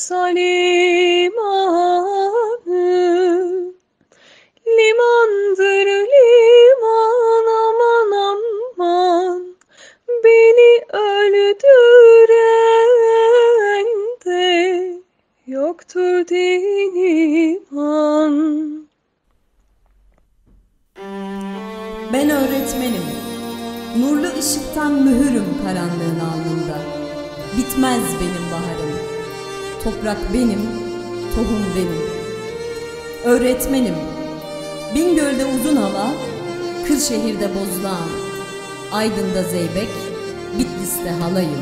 Bursa limanı Limandır liman aman aman Beni öldüren de yoktur din iman Ben öğretmenim. Nurlu ışıktan mühürüm karanlığın alnında. Bitmez benim baharım. Toprak benim, tohum benim. Öğretmenim. Bingöl'de uzun hava, Kırşehir'de bozlağım. Aydın'da zeybek, Bitlis'te halayım.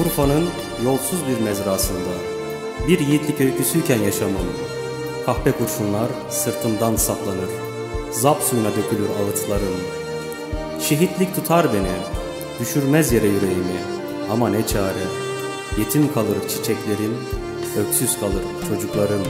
Urfa'nın yolsuz bir mezrasında bir yiğitlik öyküsüyken yaşamam. Kahpe kurşunlar sırtımdan saplanır. Zap suyuna dökülür ağıtlarım. Şehitlik tutar beni, düşürmez yere yüreğimi. Ama ne çare, yetim kalır çiçeklerim, öksüz kalır çocuklarım.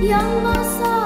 yang masa.